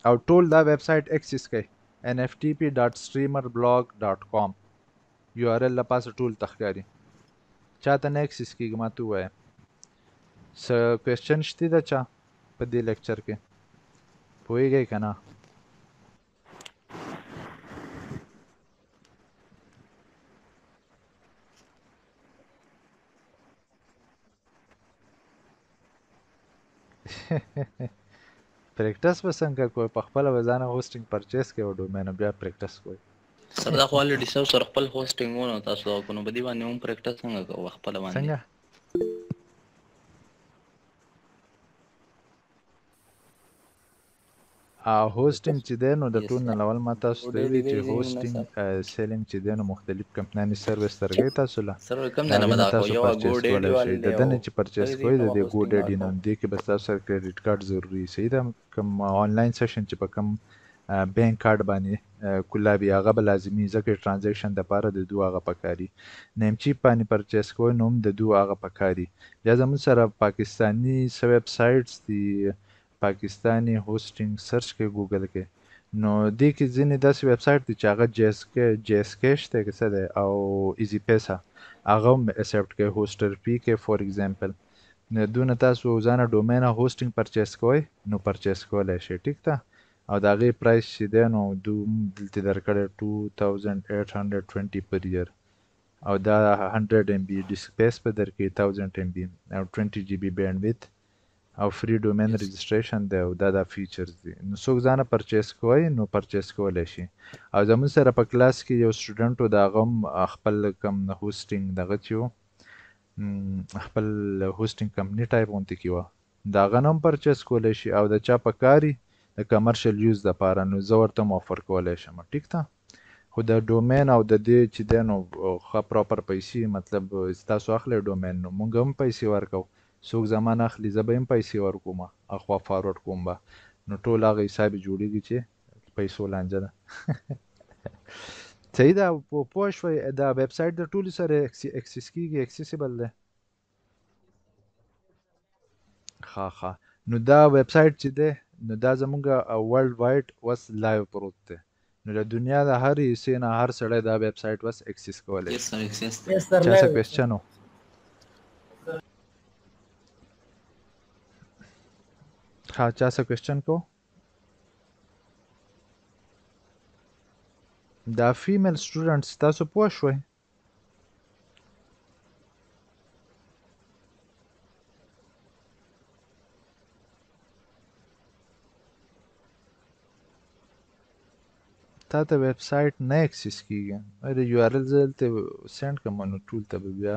او ټول دا ویب سایټ اکسس کوي nftp.streamerblog.com یو ار ال لپاسه ټول تخکاری چاته نه اکسس کیږي ما ته وایي س کوېسچن شته دا چا په دې لیکچر کې پوهیږئ که نه پریکټس به څنګه کوی په خپل وزانه هوستینګ پرچیز کې او ډومین بیا پریکټس کوی سر دا خو الریډي سو سر خپل هوستینګ ونه تاسو دا کو نو بدی باندې هم پریکټس څنګه کوو خپل باندې څنګه هوسټینګ چې دی نو د ټول نه لول ما تاسو ته ویلي چې هوسټینګ سیلینګ چې دی نو مختلف کمپنیانې سرویس درګی تاسو له هغې نه تاسو پرچیس کولی شئ د ده نه چې پرچیس کوئ د دې ګو ډیډي نه دې کې به ستاسو سره کریډیټ کارډ ضروري وي صحیح ده کوم آنلاین سیشن چې په کوم بانک کارډ باندې کولاوي هغه به لازمي ځکه ټرانزیکشن د پاره د دوه هغه پکاري نیم چیپ باندې پرچیس کوئ نو هم د دوه هغه پکاري بیا زموږ سره پاکستاني څه ویب سایټس دي پاکستاني هوسټینګ سرچ کړئ ګوګل کې نو دې کې ځینې داسې ویب سایټ دي چې هغه جیسکه جیس کیش دی که څه دی او ایزي پیسا هغه هم ایسپټ کوي هوسټر پی کې فور ایګزامپل نو دونه تاسو ځانه ډومین هوسټینګ پرچیس کوئ نو پرچیس کولی شئ ټیک ده او د هغې پرایس چې دی نو دو دلته درکړی 2820 پر ییر او دا 100 ایم بي ډیسک پیس به درکړي 1000 ایم بي او 20 جي بي بینډ ویت او فري ډومین رجسټریشن دی او دا دا فیچرز دي نو څوک ځانه پرچیس کوی نو پرچیس کولی شي او زموږ سره په کلاس کې یو سټوډنټ و د هغه هم خپل کوم هوسټینګ دغه چې و خپل هوسټینګ کمپني ټایپ غونتی کې وه د هغه نه هم پرچیس کولی شي او د چا په کاري د کمرشل یوز دپاره نو زه ورته هم افر کولی شم ټیک ده خو د ډومین او ددې چې دی نو ښه پراپر پیسي مطلب ستاسو اخلی ډومین نو مونږ هم پیسي ورکوو څوک زما نه اخلي زه به یې هم پیسي ورکوم اخوا فارورډ کوم به نو ټول هغه حساب یې جوړیږي چې پیسو لانجه ده صحیح ده پوه شوي دا ویب سایټ د ټولو سره اکسیس کیږي اکسیسیبل ده ښه ښه نو دا ویب سایټ چې دی نو دا زمونږ ورلډ وایډ وس لایو پروت دی نو د دنیا د هر حصې نه هر سړی دا ویب سایټ وس اکسس کولی شي چا څه کوېسچن و ښه چا څه کوېسچن کو دا فیمیل سټوډنټس تاسو پوه شوئ تا ته ویب سایټ نه اکسس کیږي دا یو ار ال زه دلته سند کوم نو ټول ته بیا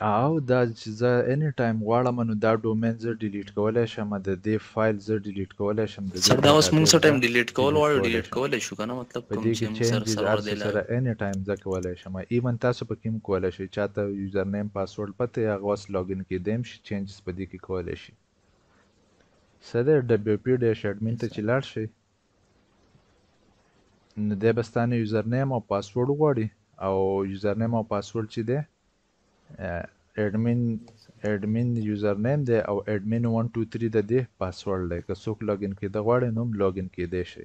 او دا چې زه اني ټایم غواړم نو دا ډومین زه ډیلیټ کولای شم د دې فایل زه ډیلیټ کولای شم د سر دا اوس موږ څه ټایم ډیلیټ کول غواړو ډیلیټ کولای شو کنه مطلب کوم چې موږ سر سرور دی سره اني ټایم زه کولای شم ایون تاسو په کوم کولای شي چاته یوزر نیم پاسورډ پته یا غوس لاګین کې دیم شي چینجز په دې کې کولای شي سره د ډبلیو پی ډیش اډمین ته چې لاړ شي نو دی به ستا نه یوزرنیم او پاسورډ وغواړي او یوزرنیم او پاسورډ چې دی اډمین اډمین یوزرنیم دی او اډمین 123 د دې پاسورډ دی که څوک لاګین کېده غواړي نو هم لاګین کېدی شي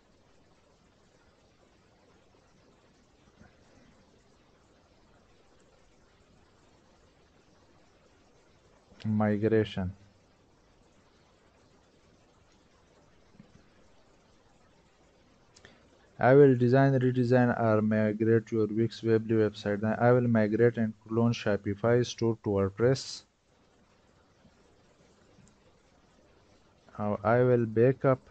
Migration. I will design, redesign or migrate your Wix Webly website. Then I will migrate and clone Shopify store to WordPress. او I will back up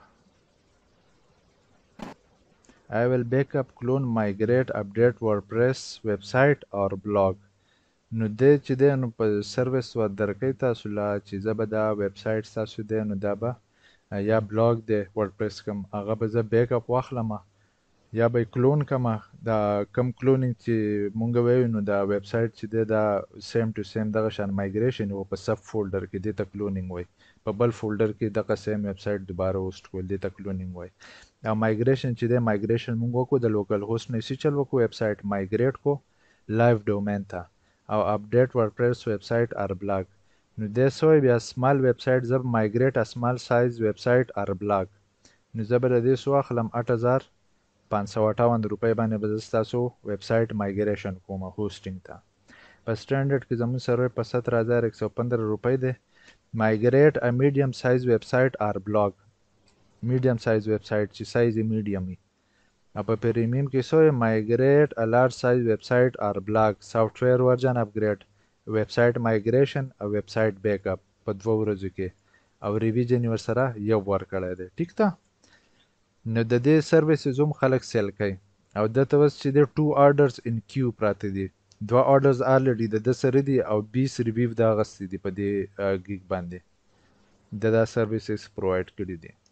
I will back up clone migrate update WordPress website or blog نو دې چې دی نو په سرویس ور درکې تاسو لا چې زه به دا ویب سایټ تاسو دی نو دا به یا بلاګ دی ورډپریس کوم هغه به زه بیک اپ واخلم یا به یې کلون کمه دا کم کلونینګ چې مونږ وایو نو دا ویب سایټ چې دی دا سیم ټو سیم دغه شان مایګریشن و په سب فولډر کې دې ته کلونینګ وایي په بل فولډر کې دغه سیم ویب سایټ دوباره هوسټ کول دې ته کلونینګ وایي او مایګریشن چې دی مایګریشن مونږ وکړو د لوکل هوسټ نه سیچل وکړو ویب سایټ مایګریټ کو لایف ډومین ته او اپډیټ ورپریس ویب سایټ ار بلاګ نو دی سوی بیا سمال ویب سایټ زب مایګریټ اسمال سایز ویب سایټ ار بلاګ نو زه به د دې څو اخلم اټه زار پنځ سوه اټاوند روپۍ باندې به زه ستاسو ویب سایټ مایګریشن کوم هوسټینګ ته په سټینډرډ کې زموږ سرور په ستره هزار یک سو پندره روپۍ دی مایګریټ ا میډیم سایز ویب سایټ آر بلاګ میډیم سایز ویب سایټ چې سایز یې میډیم وي په پریمیم کی سوی مایګریټ ا لارج سایز ویب سایټ ار بلاک سافټ ویر ورژن اپګریټ ویب سایټ مایګریشن او ویب سایټ بیک اپ په دوه ورځو کی او ریویژن یی ورسره یو ورکړی دی ټیک ده نو ددی سرویسز هم خلک سیل کوي او دته اوس چی دی ټو ارډرز ان کیو پراته دی دوه ارډرز ارلډی دده سره دی او بیس ریویو ده اغستی دی په دی ګیګ باندی ده دا سرویسز پرووایډ کړی دی.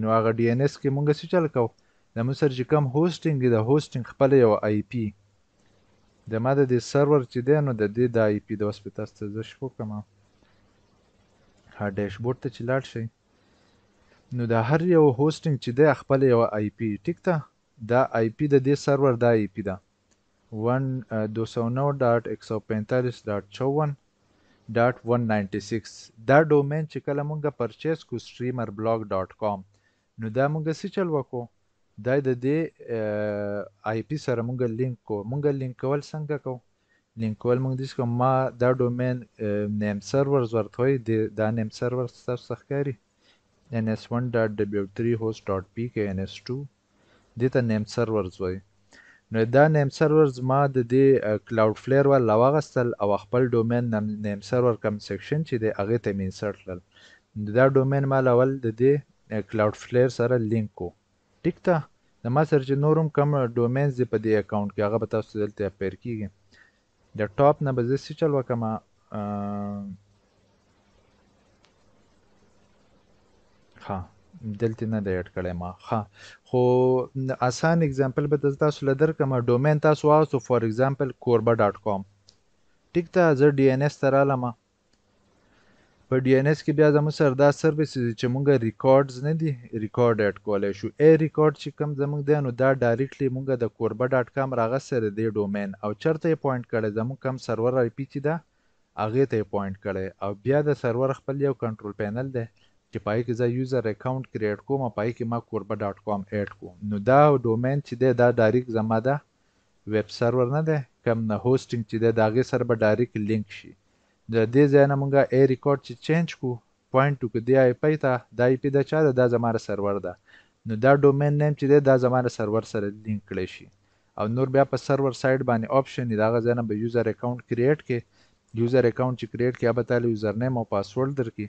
نو هغه ډي ان اس کې مونږ څه چل کو د مون سره چې کم هوسټینګ دی د هوسټینګ خپل یو آی پی د ما د دې سرور چې دی نو د دې د آی پی د اوس په تاسو ته زه شو کوم ها ډیشبورډ ته چې لاړ شئ نو د هر یو هوسټینګ چې دی خپل یو آی پی ټیک ته دا آی پی د دې سرور دا آی پی ده ون دو سو نو ډاټ ایک سو پینتالیس ډاټ چوون ډاټ ون ناینټي سکس دا ډومین چې کله مونږ پرچیز کو سټریمر بلاګ ډاټ کام نو دا مونږ سی چل وکو دا د دې آی پی سره مونږ لینک کو مونږ لینک کول څنګه کو لینک کول مونږ دیس کو ما دا ډومین نیم سرورز ورته وای دا نیم سرورز تاسو ته ښکاری ns1.w3host.pk ns2 دې ته نیم سرورز وایي نو دا نیم سرورز ما د دې کلاوډ فلیر وال راواغستل او خپل ډومین نیم سرور کم سیکشن چې دی هغه ته مې انسرټ کړل نو دا ډومین ما اول د دې کلاوډ فلیر سره لینک کو ټیک ده د ما سره چې نور هم کوم ډومینز دي په دې اکاونټ کې هغه به تاسو ته دلته اپیر کیږي د ټاپ نه به زه څه چل وکم ښه دلته نه دی اډ کړی ما ښه خو اسان اگزامپل به دلته تاسو له درکم ډومین تاسو واستو فار اگزامپل کوربه ډاټ کام ټیک ته زه ډي ان اس ته رالم په ډي ان اس کې بیا زموږ سره دا سرویسز دي چې موږ ریکارډز نه دي ریکارډ اډ کولای شو ای ریکارډ چې کوم زموږ دی نو دا ډایرکټلی موږ د کوربه ډاټ کام راغه سره دی ډومین او چرته یې پوینټ کړی زموږ کم سرور آی پی چې ده هغه ته یې پوینټ کړی او بیا د سرور خپل یو کنټرول پینل دی چې پای کې زه یوزر اکاونټ کریټ کوم پای کې ما کوربه ډاټ کام اډ کوم نو دا ډومین چې دی دا ډایرکټ زما ده ویب سرور نه دی کم نه هوسټینګ چې دی د هغې سره به ډایریک لینک شي د دې ځای نه مونږه ای ریکارډ چې چینج کو پوینټ وکړو دې آی پی ته دا ای پی د چا ده دا زما د سرور ده نو دا ډومین نیم چې دی دا زما د سرور سره لینک کړی شي او نور بیا په سرور سایډ باندې آپشن دي د هغه ځای نه به یوزر اکاونټ کریټ کې یوزر اکاونټ چې کریټ کې هغه به تاله یوزر نیم او پاسورډ درکړي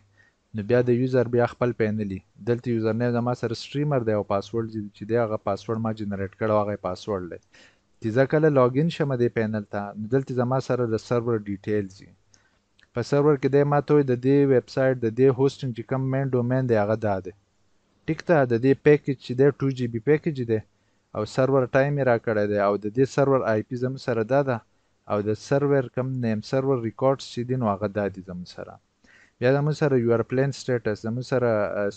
نو بیا د یوزر بیا خپل پینلی دلته یوزر نیم زما سره سټریمر دی او پاسورډ چی دی هغه پاسورډ ما جنریټ کړی او هغه پاسورډ دی چی زه کله لاګ ان شم دی پینل ته نو دلته زما سره د سرور ډیټیل ځی په سرور کی دی ما ته وای ددی ویب سایټ ددی هوسټینګ چی کوم مین ډومین دی هغه دا دی ټیک ده ددی پیکج چی دی ټو جی بی پیکج دی او سرور ټایم یی راکړی دی او ددی سرور آی پی زموږ سره دا ده او د سرور کوم نیم سرور ریکارډز چی دی نو هغه دا دی زموږ سره. بیا زموږ سره یور پلان سټیټس زموږ سره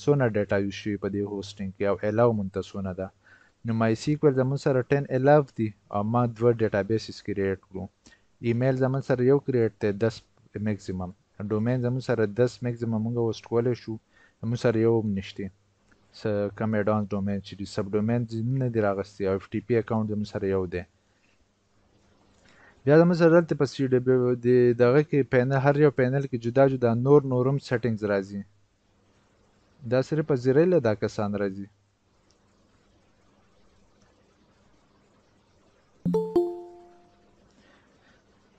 سونه ډیټا یوز شوی په دې هوسټینګ کې او الاو مونږ ته سونه ده نو مای سیکوال زموږ سره 10 الاو دی او ما دوه ډیټابیسز کریټ کړو ایمیل زموږ سره یو کریټ ته 10 میکسیمم ډومین زموږ سره 10 میکسیمم مونږ هوسټ کولای شو زموږ سره یو هم نشته س کم اډانس ډومین چې سب ډومین نه دی راغستی او اف ټی پی اکاونټ زموږ سره یو دی بیا د مصر دلته په سی ډبل د دغه کې پینل هر یو پینل کې جدا جدا نور نورم سیټینګز راځي دا صرف په زیرې له دا کسان راځي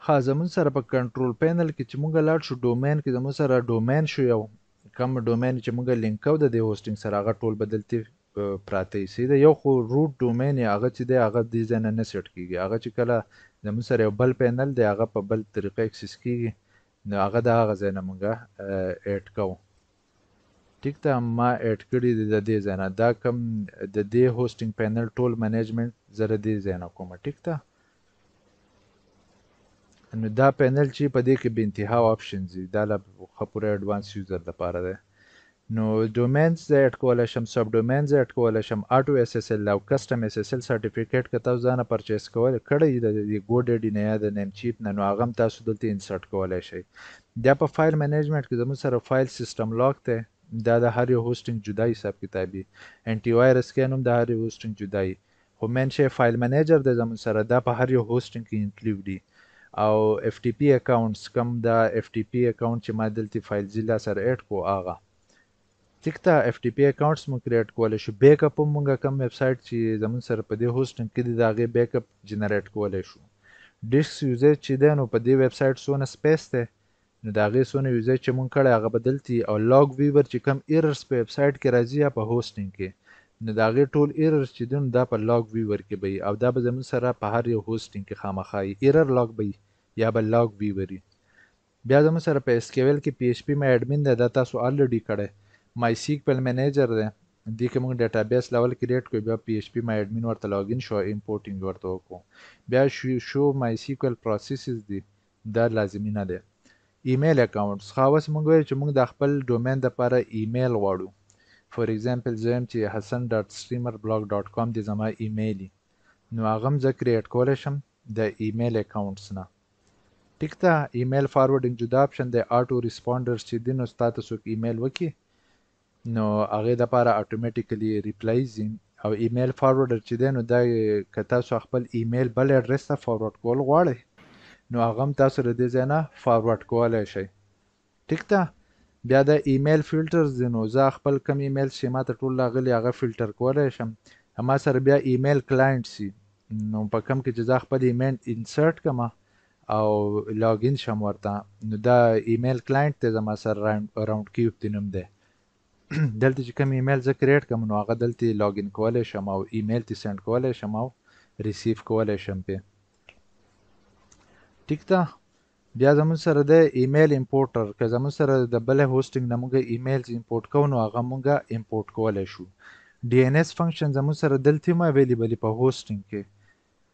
ها زمون سره په کنټرول پینل کې چې مونږ لاړ شو ډومین کې زمون سره ډومین شو یو کم ډومین چې مونږ لینک کو د دې هوسټینګ سره هغه ټول بدلتي پراته یی سیده یو خو روټ ډومین یی هغه چی دی هغه دی ځای نه نه سیټ کیږی هغه چی کله زموږ سره یو بل پینل دی هغه په بل طریقه اکسیس کیږی نو هغه د هغه ځای نه موږ ایډ کوو ټیک ده ما ایډ کړی دی د دی ځای نه دا کوم د دی هوسټینګ پینل ټول منیجمنټ زه د دی ځای نه کوم ټیک ده نو دا پینل چې په دې کې بې انتها آپشنز دي دا لا ښه پوره اډوانس یوزر لپاره دی نو ډومینز زه اډ کولی شم سب ډومین زه اډ کولی شم اټو اس اس ال او کسټم اس اس ال سرټیفیکیټ که تاسو ځانه پرچیز کول کړی د ګو ډیډي نه یا د نیم چیپ نه نو هغه هم تاسو دلته انسرټ کولی شئ دا په فایل مینجمنټ کې زموږ سره فایل سیستم لاک دی دا د هر یو هوسټینګ جدا حساب کتابي انټي وایرس کې هم د هر یو هوسټینګ جدایي خو مین شی فایل منیجر دی زموږ سره دا په هر یو هوسټینګ کی انکلیوډی او ایف ټی پی اکاونټس کوم دا ایف ټی پی اکاونټ چی ما دلتی فایل زیلا سره ایډ کو هغه ټیک ده ایف ټی پی اکاونټس مونږ کریټ کولی شو بیک اپ هم مونږ کوم ویب سایټ چی زموږ سره په دی هوسټینګ کی دی دا هغه بیک اپ جنریټ کولی شو ډیسک یوزیج چی دی نو په دی ویب سایټ څونه سپیس دی نو د هغې څو نوي ځای چي مونږ کړی هغه به دلته وي او لاګ ویور چي کوم ایررز په ویب سایټ کي راځي یا په هوسټینګ کي نو د هغې ټول ایررز چي دي نو دا په لاګ ویور کي به وي او دا به زمونږ سره په هر یو هوسټینګ کي خامخا وي ایرر لاګ به وي یا به لاګ ویور وي بیا زمونږ سره په ایس کیو ایل کي پي ایچ پي مای اډمین دی دا تاسو الرډي کړی مای سیک پیل منیجر دی دي کي مونږ ډیټا بیس لاول کریټ کړو بیا پي ایچ پي مای اډمین ورته لاګین شو او ایمپورټینګ یې ورته وکړو بیا شو مای سیکویل پروسیسز دي دا لازمي نه دی. ایمیل اکونټ خاوس موږ وایو چې موږ دا خپل ډومین د پاره ایمیل غواړو فور ایګزامپل زه یم چې حسن ډاټ سټریمر بلاګ ډاټ کام دې زما ایمیلی نو هغه هم زه کریټ کولی شم د ایمیل اکونټس نه ټیک ده ایمیل فارورډینګ جدا اپشن دی آټو ریسپونډرز چې دي نو ستا ته څوک ایمیل وکړي نو هغه د پاره اټومټیکلی ریپلای زی او ایمیل فارورډر چې دی نو دا که تاسو خپل ایمیل بل اډرس ته فارورډ کول غواړئ نو هغه هم تاسو له دې ځای نه فارورډ کولای شئ ټیک ده بیا د ایمیل فلټرز دی نو زه خپل کم ایمیل چې ماته ټول راغلي هغه فلټر کولای شم ما سره بیا ایمیل کلاینټ سي نو په کم کې چې زه خپل ایمیل انسرټ کما او لاګ ان شم ورته نو دا ایمیل کلاینټ ته زما سر راوند کیوب دی نوم دی دلته چې کوم ایمیل زه کریټ کوم نو هغه دلته لاګ ان کولای شم او ایمیل تی سند کولای شم او ریسیو کولای شم په ټیک ده بیا زمون سره د ایمیل امپورټر که زمون سره د بل هوستینګ نه موږ ایمیلز امپورټ کوو نو هغه موږ امپورټ کولای شو ډي ان اس فنکشن زمون سره دلته هم اویلیبل په هوستینګ کې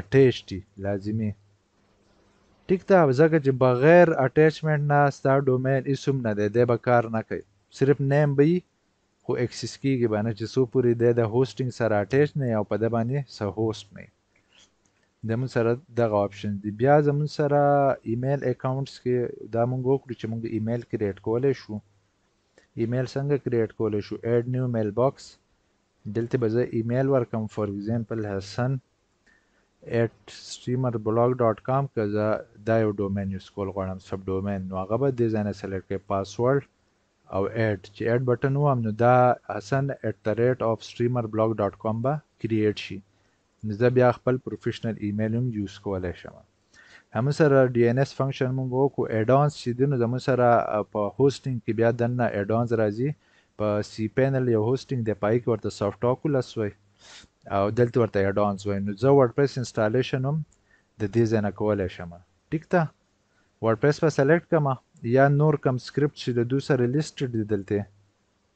اټیچټي لازمي ټیک ده ځکه چې بغیر اټیچمنټ نه ستا ډومین هیڅ هم نه دی دی به کار نه کوي صرف نیم به وي خو اکسیس کیږي به نه چې څو پورې دی د هوسټینګ سره اټیچ نه او په ده باندې څه هوسټ نه زمون سره دغه آپشنز دي بیا زمون سره ایمیل اکاونټس کې دا مونږ وکړو چې مونږ ایمیل کریټ کولای شو ایمیل څنګه کریټ کولای شو اډ نیو میل باکس دلته به زه ایمیل ورکم فور ایگزامپل حسن ایټ سټریمر بلاګ ډاټ کام که زه دا یو ډومین یوز کول غواړم سب ډومین نو هغه به دې ځای نه سلیکټ کړئ پاسورډ او ایډ چې ایډ بټن ووهم نو دا حسن ایټ د ریټ اف سټریمر بلاګ ډاټ کام به کریټ شي نو زه بیا خپل پروفیشنل ایمیل هم یوز کولی شم همون سره ډي ان اس فنکشن موږ وکړو اډانز چې دنو زمون سره په هوسټینګ کې بیا دنه اډانز راځي په سی پینل یو هوسټینګ دی پای کې ورته سافټ اوکولس وای او دلته ورته اډانز وای نو زه ورډپریس انسټالیشن هم د دې ځای نه کولی شم ټیک ده ورډپریس به سلیکټ کړم یا نور کم سکرپټ چې د دوی سره لیسټډ دي دلته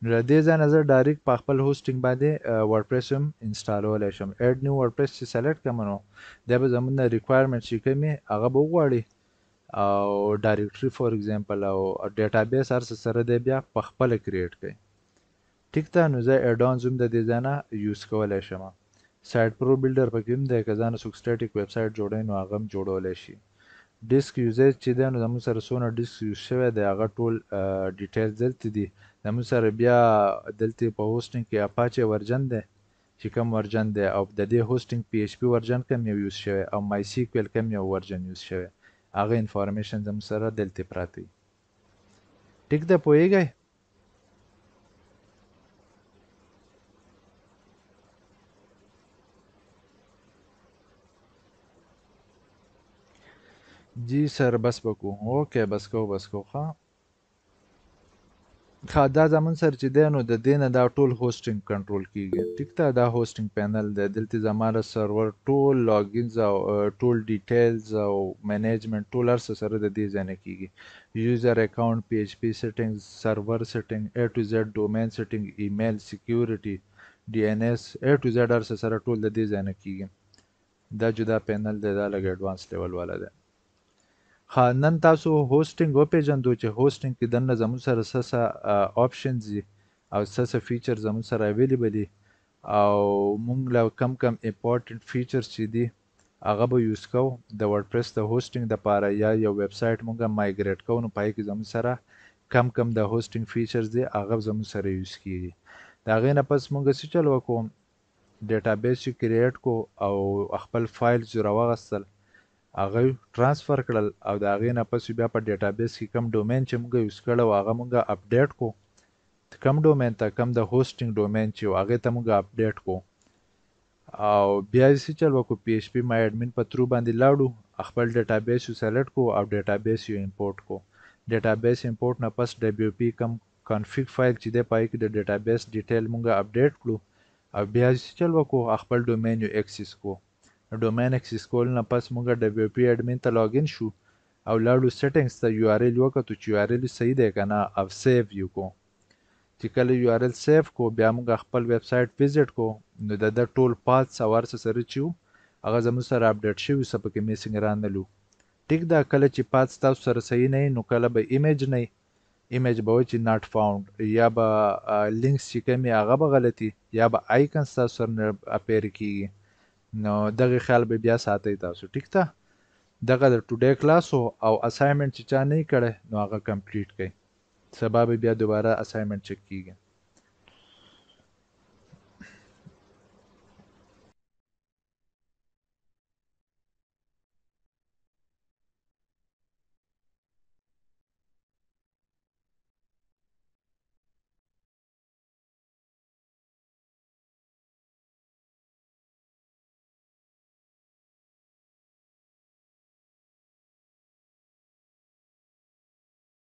نو له دې ځای نه زه ډاریک په خپل هوسټینګ باندې ورډپریس هم انسټالولی شم ایډ نیو ورډپریس چې سلیکټ کړم نو دی به زموږ نه ریکوایرمنټ چې کوم وي هغه به وغواړي او ډایریکټري فور ایگزامپل او ډیټابیس هر څه سره دی بیا په خپله کریټ کوي ټیک ده نو زه ایډونز هم د دې ځای نه یوز کولی شم سایټ پرو بلډر پکې هم دی که ځانه څوک سټیټیک ویب سایټ جوړوي نو هغه هم جوړولی شي ډیسک یوزیج چی دی نو زموږ سره څونه ډیسک یوز شوی دی هغه ټول ډیټیلز دلته دی زموږ سره بیا دلته په هوسټینګ کی اپاچی ورجن دی چی کوم ورجن دی او ددی هوسټینګ پی ایچ پی ورجن کوم یو یوز شوی او مای سیکویل کوم یو ورجن یوز شوی هغه انفارمیشن زموږ سره دلته پراته دی ټیک ده پوهیږی. جی سر بس بکو اوکه بس کو بس کو ښا ښا دا زمون سر چې دی نو د دینه دا ټول هوسټینګ کنټرول کیږي ټیک ته دا هوسټینګ پینل دی دلته زماره سرور ټول لاګینز او ټول ډیټیلز او مینجمنت ټول ارسه سره د دې ځنه کیږي یوزر اکاونټ، پي ایچ پي سیټنګز، سرور سیټنګ، اې ټو زیډ ډومین سیټنګ، ایمیل، سیکیورټي، ډي ان ایس، اې ټو زیډ هر څه سره ټول د دې ځای نه کیږي. دا جدا پینل دی دا لږ اډوانس لیول والا دی. ښه نن تاسو هوسټنګ وپیژندو چې هوسټنګ کې دننه زموږ سره څه څه آپشنز دي او څه څه فیچر زموږ سره اویلیبل دي او موږ له کم کم امپورټنټ فیچرز چې دي هغه به یوز کوو د ورډپریس د هوسټینګ د پاره یا یو ویب سایټ مونږ مایګریټ کوو نو پای کې زمونږ سره کم کم د هوسټینګ فیچرز دي هغه زمونږ سره یوز کیږي د هغې نه پس مونږ څه چل وکړو ډیټا بیس یې کریټ کو او خپل فایلز یې راوغستل هغه یې ټرانسفر کړل او د هغې نه پس بیا په ډیټا بیس کې کم ډومین چې مونږ یوز کړو هغه مونږ اپډیټ کو کم ډومین ته کم د هوسټینګ ډومین چې هغه ته مونږ اپډیټ کو او بیا یې څه چل وکړو پي ایچ پي مای اډمین په ترو باندې لاړو خپل ډیټا بیس یو سلیکټ کو او ډیټا بیس یو امپورټ کو ډیټا بیس امپورټ نه پس ډبیو پي کم کانفیګ فایل چې دی پای کې د ډیټا بیس ډیټیل مونږه اپډیټ کړو او بیا یې څه چل وکړو خپل ډومین یو اکسیس کو ډومین اکسیس کول نه پس مونږه ډبیو پي اډمین ته لاګ ان شو او لاړو سیټینګز ته یو ار ایل وکتو چې یو ار ایل صحیح دی کنه او سیو یو کو چی کله یوارل سیف کو بیا موږ خپل ویب سایټ ویزیټ کو نو دده ټول پاتس او هرڅه سره چی وو هغه زموږ سره اپډیټ شوی څه پکی میسنګ رانلو ټیک ده کله چی پات ستاسو سره صحیح نه یی نو کله به ایمیج نه ایمیج به وای چی ناټ فاونډ یا به لینکس چی کوم یی هغه به غلطی یا به آیکن ستاسو سره نه اپیر کیږی نو دغه خیال به بیا ساتی تاسو ټیک ده دغه د ټوډی کلاس وو او اسایمنټ چی چا نه یی کړی نو هغه کمپلیټ کړئ. سبا به بیا دوباره اسایمنټ چک کیږی.